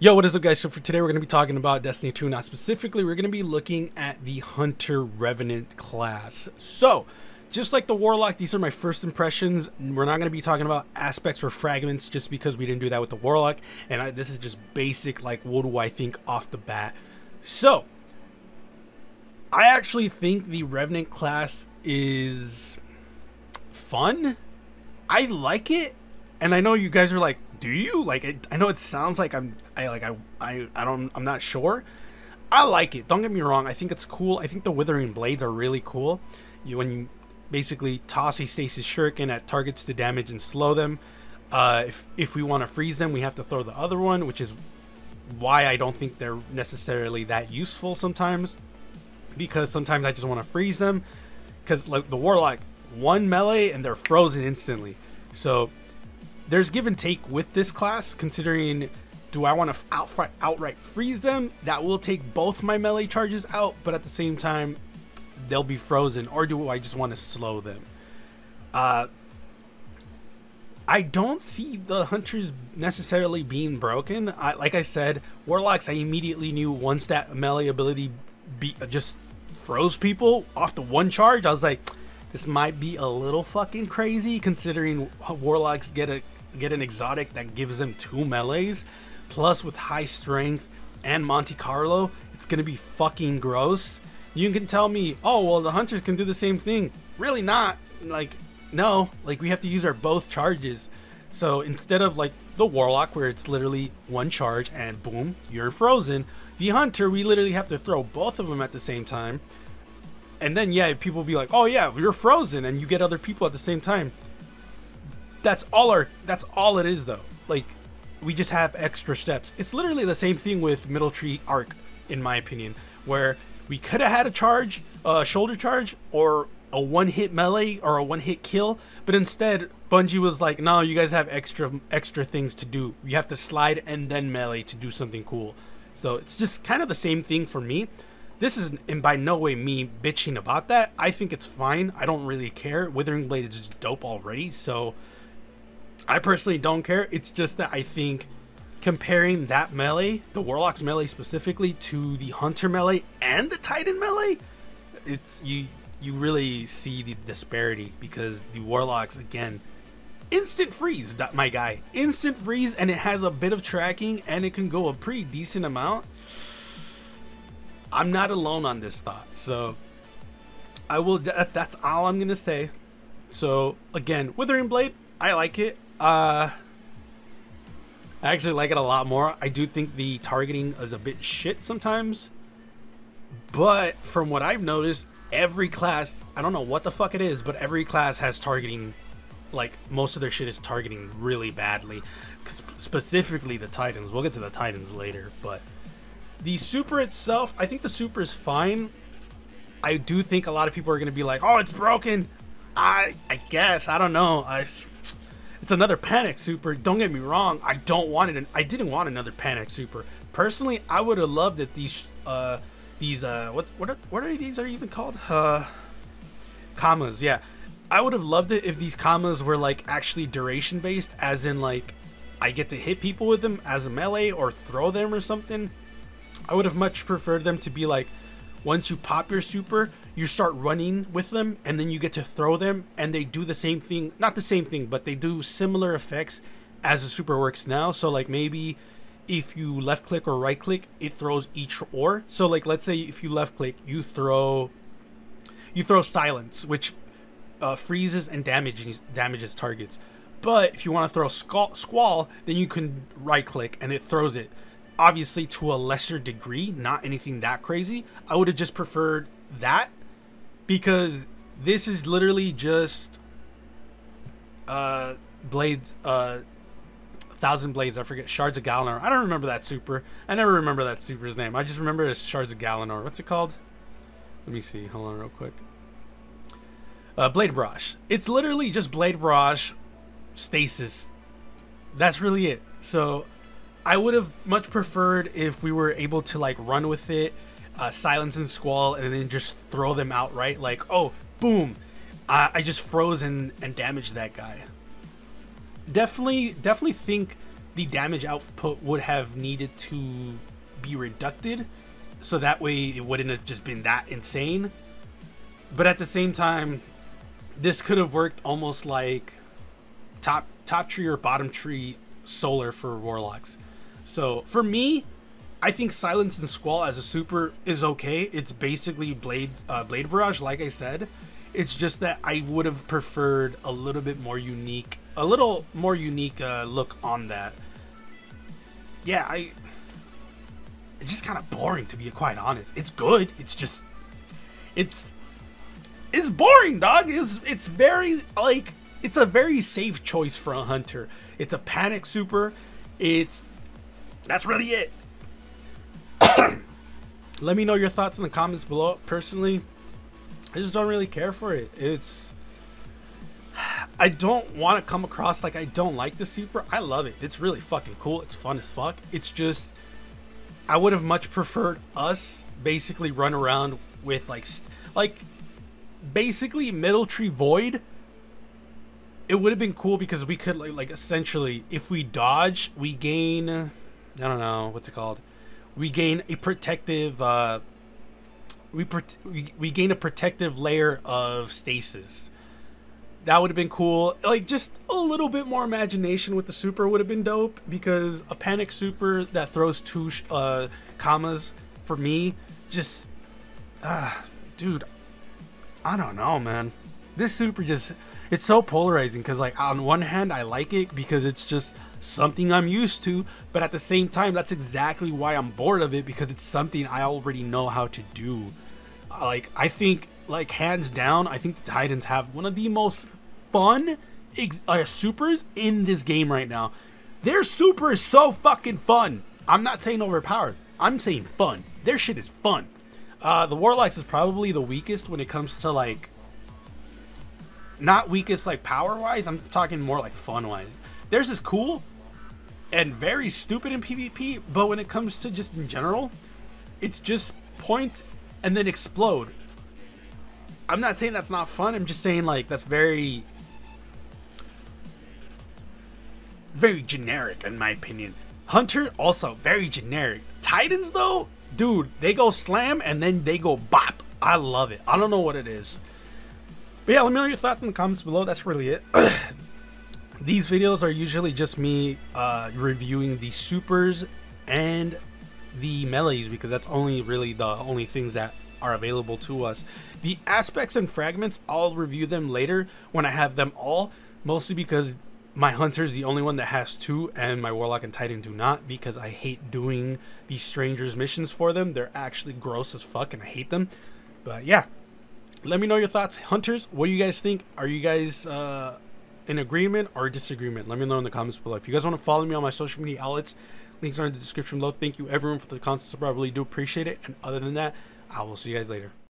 Yo, what is up guys? So for today we're going to be talking about Destiny 2. Now specifically we're going to be looking at the Hunter Revenant class. So, just like the Warlock, these are my first impressions. We're not going to be talking about aspects or fragments just because we didn't do that with the Warlock. And I, this is just basic, like what do I think off the bat. So, I actually think the Revenant class is fun. I like it. And I know you guys are like, do you? Like it, i know it sounds like i'm i like I, I i don't i'm not sure. I like it don't get me wrong i think it's cool. I think the withering blades are really cool. You when you basically toss a stasis shuriken at targets to damage and slow them uh if if we want to freeze them we have to throw the other one which is why i don't think they're necessarily that useful sometimes. Because sometimes i just want to freeze them because like the warlock one melee and they're frozen instantly. So there's give and take with this class, considering do I want to outright, outright freeze them? That will take both my melee charges out, but at the same time, they'll be frozen. Or do I just want to slow them? Uh, I don't see the hunters necessarily being broken. I, like I said, warlocks. I immediately knew once that melee ability be, just froze people off the one charge. I was like, this might be a little fucking crazy considering warlocks get a get an exotic that gives them two melees, plus with high strength and Monte Carlo, it's gonna be fucking gross. You can tell me, oh well, the hunters can do the same thing. Really not. Like, no. Like we have to use our both charges. So instead of like the warlock where it's literally one charge and boom, you're frozen. The hunter, we literally have to throw both of them at the same time. And then yeah, people be like, oh yeah, you're frozen, and you get other people at the same time that's all our that's all it is though. Like we just have extra steps. It's literally the same thing with middle tree arc in my opinion where we could have had a charge a shoulder charge or a one hit melee or a one hit kill but instead bungie was like no you guys have extra extra things to do. You have to slide and then melee to do something cool. So it's just kind of the same thing for me. This is and by no way me bitching about that. I think it's fine. I don't really care. Withering blade is dope already so I personally don't care. It's just that I think comparing that melee, the Warlock's melee specifically, to the Hunter melee and the Titan melee, it's you you really see the disparity because the Warlocks again instant freeze my guy. Instant freeze and it has a bit of tracking and it can go a pretty decent amount. I'm not alone on this thought. So i will that's all i'm gonna say. So again withering blade i like it uh, I actually like it a lot more. I do think the targeting is a bit shit sometimes. But from what I've noticed, every class, I don't know what the fuck it is, but every class has targeting, like, most of their shit is targeting really badly. Specifically the Titans. We'll get to the Titans later, but the Super itself, I think the Super is fine. I do think a lot of people are going to be like, oh, it's broken. I I guess. I don't know. I it's another Panic Super. Don't get me wrong. I don't want it. I didn't want another Panic Super. Personally, I would have loved that these uh these uh what what are what are these are even called? Uh kamas. Yeah. I would have loved it if these kamas were like actually duration based as in like I get to hit people with them as a melee or throw them or something. I would have much preferred them to be like once you pop your super, you start running with them and then you get to throw them and they do the same thing not the same thing but they do similar effects as the super works now. So like maybe if you left click or right click it throws each or so like let's say if you left click you throw you throw silence which uh, freezes and damages damages targets. But if you want to throw squall, squall then you can right click and it throws it. Obviously to a lesser degree not anything that crazy. I would have just preferred that because this is literally just uh blades uh thousand blades. I forget shards of galanor i don't remember that super. I never remember that super's name. I just remember it as shards of galanor what's it called? Let me see. Hold on real quick. Uh blade barrage it's literally just blade barrage stasis. That's really it. So i would have much preferred if we were able to like run with it uh, silence and squall and then just throw them outright like oh boom I, I just froze and, and damaged that guy definitely definitely think the damage output would have needed to be reducted so that way it wouldn't have just been that insane. But at the same time, this could have worked almost like top top tree or bottom tree solar for warlocks. So for me, I think Silence and Squall as a super is okay. It's basically Blade uh, Blade Barrage, like I said. It's just that I would have preferred a little bit more unique, a little more unique uh, look on that. Yeah, I. It's just kind of boring to be quite honest. It's good. It's just, it's, it's boring, dog. It's it's very like it's a very safe choice for a hunter. It's a panic super. It's that's really it. Let me know your thoughts in the comments below. Personally, I just don't really care for it. It's I don't want to come across like I don't like the super. I love it. It's really fucking cool. It's fun as fuck. It's just I would have much preferred us basically run around with like like basically middle tree void it would have been cool because we could like, like essentially if we dodge we gain i don't know what's it called we gain a protective uh we, we, we gain a protective layer of stasis. That would have been cool. Like just a little bit more imagination with the super would have been dope because a panic super that throws two uh kamas for me just uh, dude i don't know man. This super just it's so polarizing because like on one hand i like it because it's just something i'm used to but at the same time that's exactly why i'm bored of it because it's something i already know how to do. Like i think like hands down i think the titans have one of the most fun uh, supers in this game right now. Their super is so fucking fun. I'm not saying overpowered. I'm saying fun. Their shit is fun. Uh, the warlocks is probably the weakest when it comes to like not weakest like power wise. I'm talking more like fun wise. Theirs is cool and very stupid in PvP, but when it comes to just in general, it's just point and then explode. I'm not saying that's not fun. I'm just saying like that's very very generic in my opinion. Hunter also very generic. Titans though, dude, they go slam and then they go bop. I love it. I don't know what it is. But yeah, let me know your thoughts in the comments below. That's really it. These videos are usually just me uh, reviewing the supers and the melees because that's only really the only things that are available to us. The aspects and fragments, I'll review them later when I have them all, mostly because my hunter is the only one that has two and my warlock and titan do not because I hate doing these strangers missions for them. They're actually gross as fuck and I hate them. But yeah, let me know your thoughts hunters what do you guys think are you guys uh in agreement or disagreement let me know in the comments below. If you guys want to follow me on my social media outlets links are in the description below. Thank you everyone for the constant support i really do appreciate it and other than that i will see you guys later